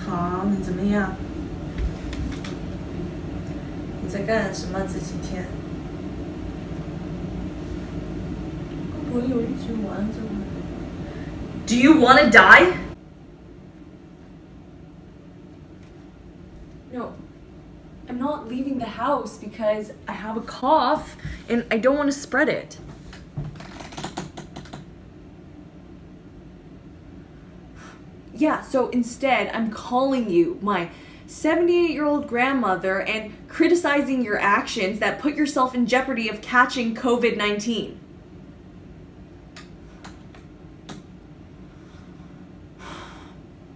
好，你怎么样？你在干什么这几天？我有一句玩着玩。Do you want to die? No, I'm not leaving the house because I have a cough and I don't want to spread it. Yeah, so instead, I'm calling you my 78 year old grandmother and criticizing your actions that put yourself in jeopardy of catching COVID 19.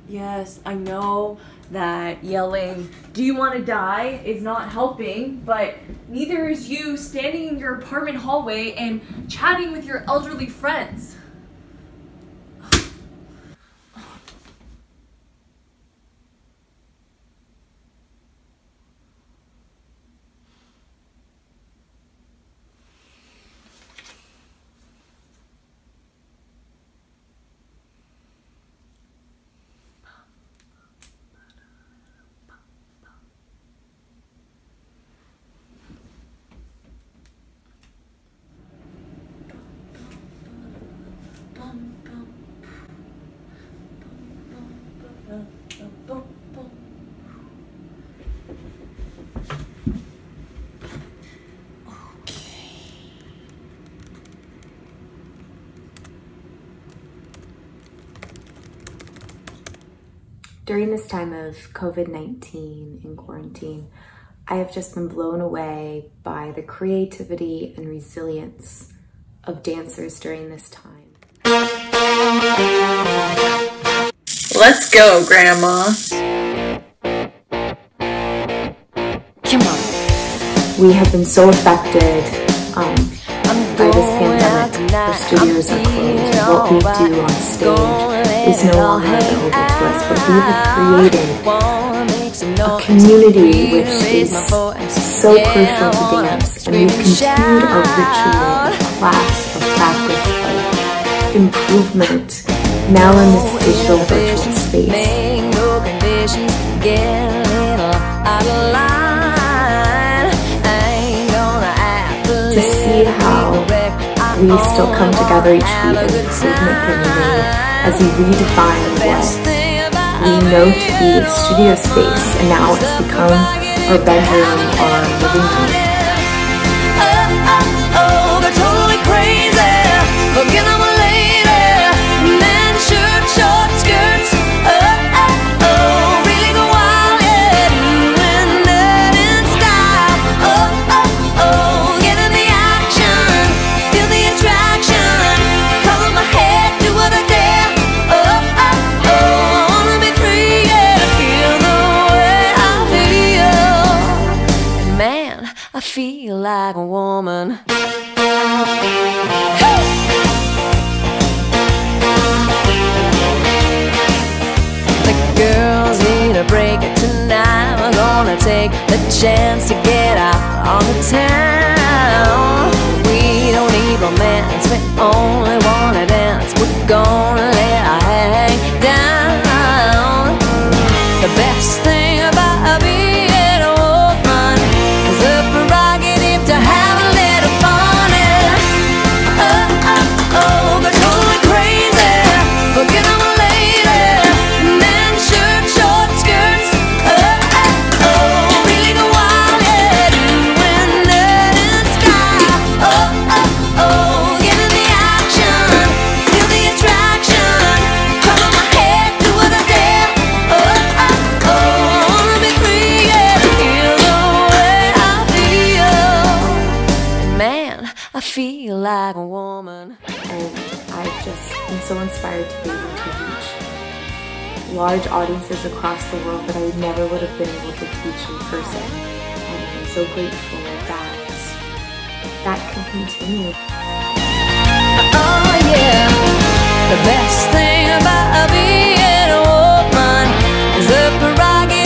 Yes, I know that yelling, Do you want to die? is not helping, but neither is you standing in your apartment hallway and chatting with your elderly friends. During this time of COVID 19 and quarantine, I have just been blown away by the creativity and resilience of dancers during this time. Let's go, Grandma. Come on. We have been so affected um, by this pandemic. Our studios are closed. What we do on stage is no longer available to us, but we have created a community which is so crucial to dance, and we've continued our ritual of class, of practice, of improvement, now in this digital virtual space. To see how we still come together each week improvement can be made as we redefine what we know to be a studio space and now it's become our bedroom our living room. Feel like a woman. The girls need a break tonight. We're gonna take the chance to get out on the town. We don't need romance, we only wanna feel like a woman. and I've just been so inspired to be able to reach large audiences across the world that I never would have been able to teach in person. And I'm so grateful that that can continue. Oh yeah, the best thing about being a woman is the prerogative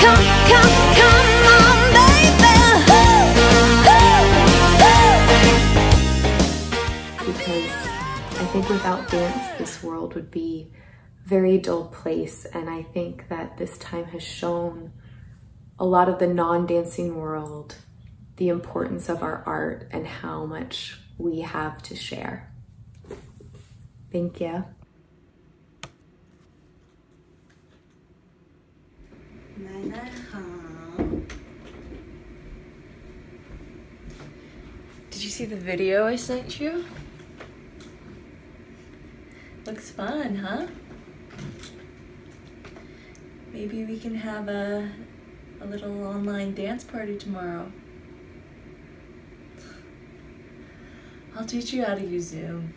Come, come on, baby. because I think without dance, this world would be a very dull place. And I think that this time has shown a lot of the non dancing world the importance of our art and how much we have to share. Thank you. Did you see the video I sent you? Looks fun, huh? Maybe we can have a, a little online dance party tomorrow. I'll teach you how to use Zoom.